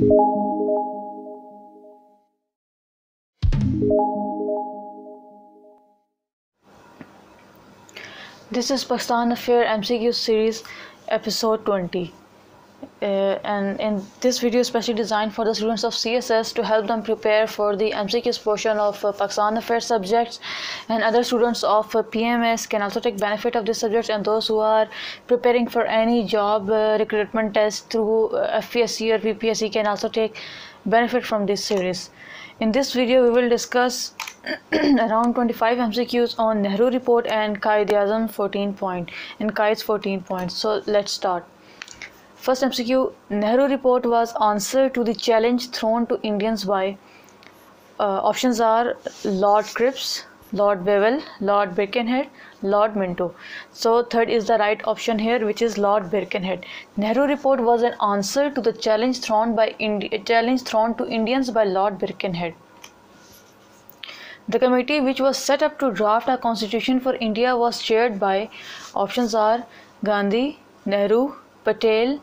This is Pakistan Affair MCQ series episode 20. Uh, and in this video specially designed for the students of CSS to help them prepare for the MCQs portion of uh, Pakistan Affairs subjects and other students of uh, PMS can also take benefit of this subject and those who are preparing for any job uh, recruitment test through uh, FPSC or PPSC can also take benefit from this series. In this video we will discuss around 25 MCQs on Nehru report and Quaid 14 point and Quaid's 14 points. So let's start. First MCQ Nehru report was answer to the challenge thrown to Indians by uh, options are Lord Cripps, Lord Wavell, Lord Birkenhead, Lord Minto. So third is the right option here which is Lord Birkenhead. Nehru report was an answer to the challenge thrown by Indi- challenge thrown to Indians by Lord Birkenhead. The committee which was set up to draft a constitution for India was chaired by options are Gandhi, Nehru, Patel,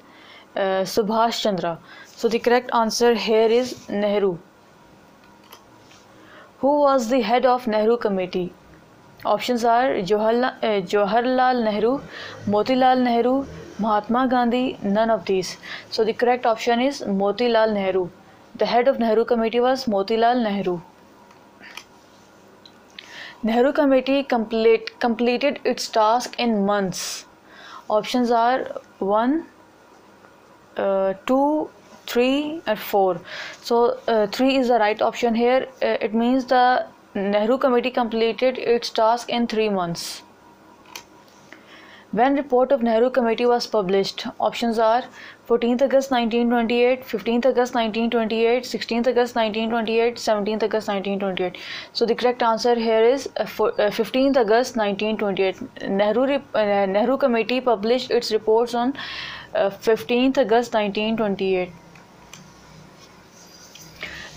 Subhash Chandra. So the correct answer here is Nehru. Who was the head of Nehru committee? Options are Jawaharlal, uh, Nehru, Motilal Nehru, Mahatma Gandhi, none of these. So the correct option is Motilal Nehru. The head of Nehru committee was Motilal Nehru. Nehru committee complete, completed its task in months. Options are 1, uh, 2, 3 and 4. So uh, 3 is the right option here. Uh, it means the Nehru committee completed its task in 3 months. When report of Nehru committee was published, options are 14th August 1928, 15th August 1928, 16th August 1928, 17th August 1928. So the correct answer here is uh, for, uh, 15th August 1928. Nehru, uh, Nehru committee published its reports on uh, 15th August 1928.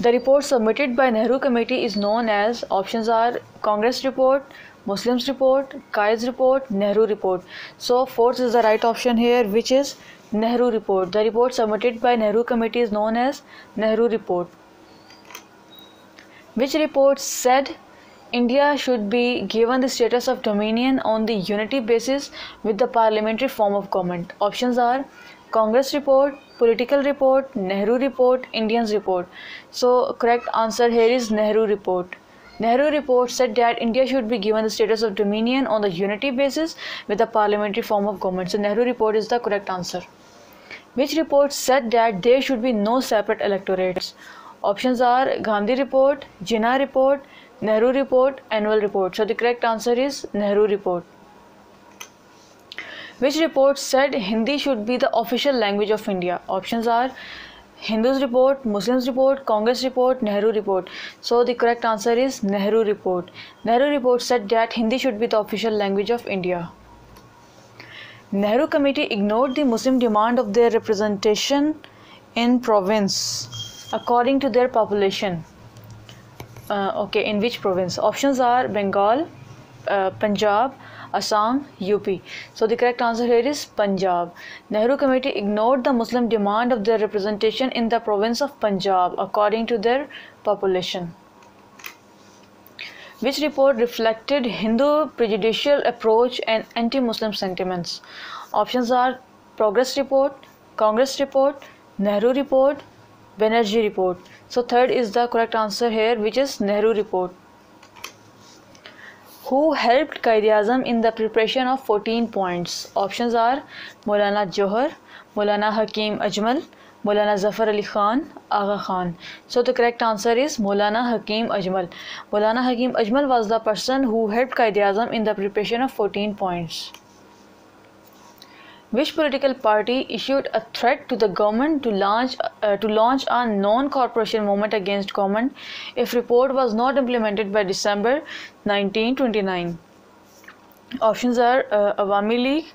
The report submitted by Nehru committee is known as options are Congress report, Muslims report, Quaid's report, Nehru report. So fourth is the right option here which is Nehru report. The report submitted by Nehru committee is known as Nehru report. Which report said India should be given the status of dominion on the unity basis with the parliamentary form of government. Options are Congress report, political report, Nehru report, Indians report. So correct answer here is Nehru report. Nehru report said that India should be given the status of dominion on the unity basis with a parliamentary form of government. So Nehru report is the correct answer. Which report said that there should be no separate electorates? Options are Gandhi report, Jinnah report, Nehru report, annual report. So the correct answer is Nehru report. Which report said Hindi should be the official language of India? Options are Hindus report, Muslims report, Congress report, Nehru report. So the correct answer is Nehru report. Nehru report said that Hindi should be the official language of India. Nehru committee ignored the Muslim demand of their representation in province according to their population. Uh, okay, in which province? Options are Bengal, uh, Punjab, Assam, UP. So the correct answer here is Punjab. Nehru committee ignored the Muslim demand of their representation in the province of Punjab according to their population. Which report reflected Hindu prejudicial approach and anti-Muslim sentiments? Options are Progress report, Congress report, Nehru report, Banerjee report. So third is the correct answer here which is Nehru report who helped Quaid-e-Azam in the preparation of 14 points. Options are Maulana Johar, Maulana Hakim Ajmal, Maulana Zafar Ali Khan, Agha Khan. So the correct answer is Maulana Hakim Ajmal. Maulana Hakim Ajmal was the person who helped Quaid-e-Azam in the preparation of 14 points. Which political party issued a threat to the government to launch uh, to launch a non-corporation movement against government if report was not implemented by December 1929? Options are uh, Awami League,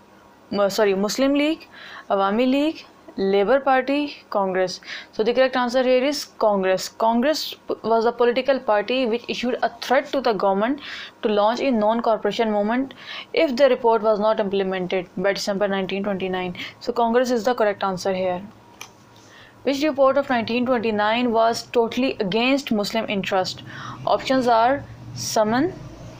uh, sorry Muslim League, Awami League, Labour Party, Congress. So the correct answer here is Congress. Congress was a political party which issued a threat to the government to launch a non-corporation movement if the report was not implemented by December 1929. So Congress is the correct answer here. which report of 1929 was totally against muslim interest options are Simon,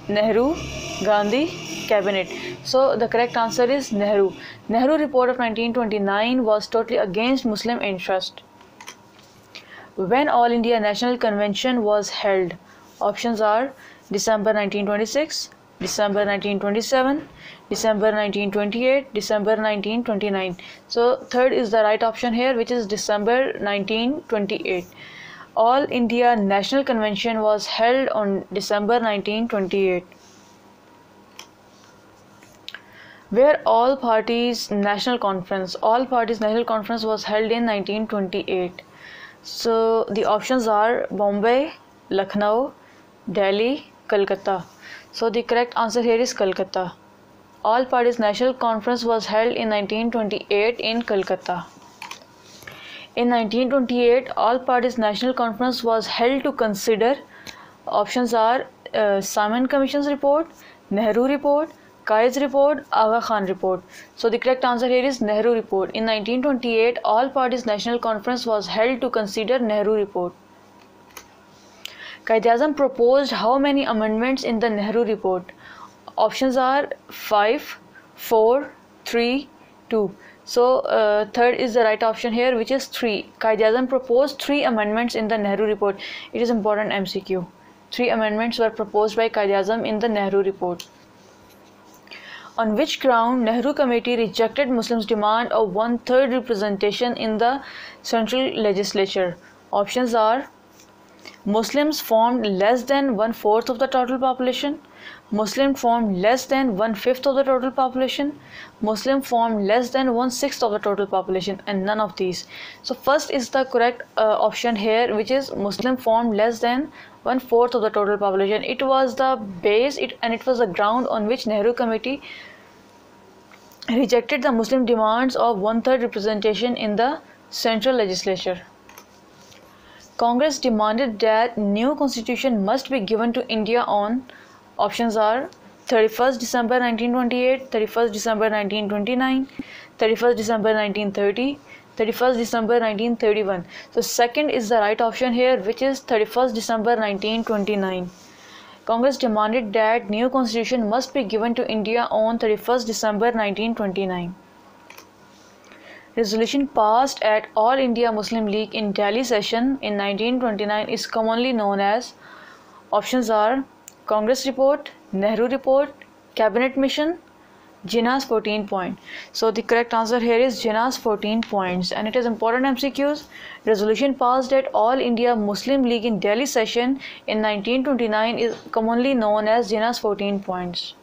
Nehru, Gandhi, Cabinet. So the correct answer is Nehru. Nehru report of 1929 was totally against Muslim interest. When All India National Convention was held, options are December 1926, December 1927, December 1928, December 1929. So third is the right option here which is December 1928. All India National Convention was held on December 1928 where all parties national conference all parties national conference was held in 1928 so the options are bombay lucknow delhi kolkata. So the correct answer here is kolkata. All parties national conference was held in 1928 in kolkata in 1928 all parties national conference was held to consider options are uh, simon commission's report nehru report Quaid's report, Aga Khan report. So the correct answer here is Nehru report. In 1928, all parties national conference was held to consider Nehru report. Quaid proposed how many amendments in the Nehru report? Options are 5, 4, 3, 2. So uh, third is the right option here which is 3. Quaid proposed 3 amendments in the Nehru report. It is important MCQ. 3 amendments were proposed by Quaid in the Nehru report on which ground Nehru Committee rejected Muslims' demand of one-third representation in the central legislature. Options are Muslims formed less than one-fourth of the total population, Muslim formed less than one-fifth of the total population, Muslim formed less than one-sixth of the total population and none of these. So first is the correct uh, option here which is Muslim formed less than one fourth of the total population. It was the base it, and it was the ground on which Nehru Committee rejected the Muslim demands of one-third representation in the central legislature. Congress demanded that new constitution must be given to India on options are 31st December 1928, 31st December 1929, 31st December 1930, 31st December 1931. So second is the right option here which is 31st December 1929. Congress demanded that new constitution must be given to India on 31st December 1929. Resolution passed at All India Muslim League in Delhi session in 1929 is commonly known as options are Congress report, Nehru report, cabinet mission, Jinnah's 14 point. So the correct answer here is Jinnah's 14 points and it is important MCQs. Resolution passed at All India Muslim League in Delhi session in 1929 is commonly known as Jinnah's 14 points.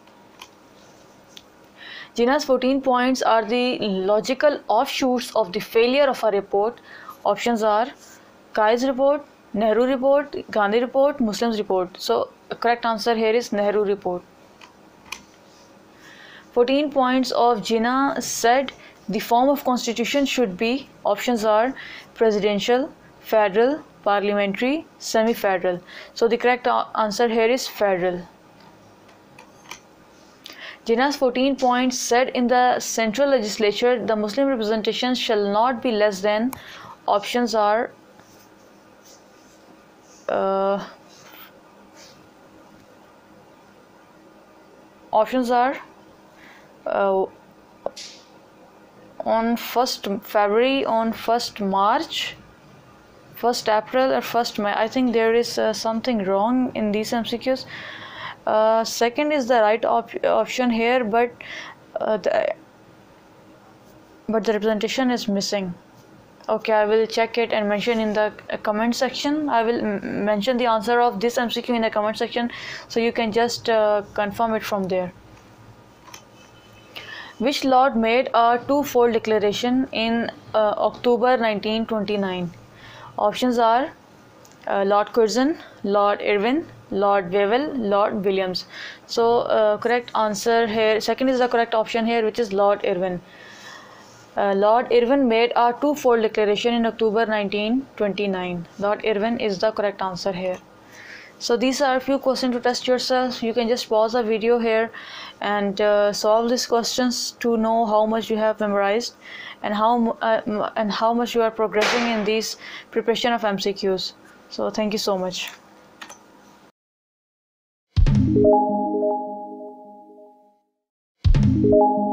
Jinnah's 14 points are the logical offshoots of the failure of a report. Options are Quaid's report, Nehru report, Gandhi report, Muslims report. So correct answer here is Nehru report. 14 points of Jinnah said the form of constitution should be options are presidential, federal, parliamentary, semi-federal. So the correct answer here is federal. Jinnah's 14 points said in the central legislature the Muslim representation shall not be less than options are uh, options are uh, on 1st February, on 1st March, 1st April or 1st May. I think there is uh, something wrong in these MCQs. Uh, second is the right op option here, but uh, the, but the representation is missing. Okay, I will check it and mention in the uh, comment section. I will mention the answer of this MCQ in the comment section, so you can just uh, confirm it from there which Lord made a two-fold declaration in uh, October 1929. Options are uh, Lord Curzon, Lord Irwin, Lord Wavell, Lord Williams. So uh, correct answer here, second is the correct option here which is Lord Irwin. Uh, Lord Irwin made a two-fold declaration in October 1929. Lord Irwin is the correct answer here so these are a few questions to test yourself you can just pause the video here and uh, solve these questions to know how much you have memorized and how uh, and how much you are progressing in these preparation of MCQs. So thank you so much. Thank you.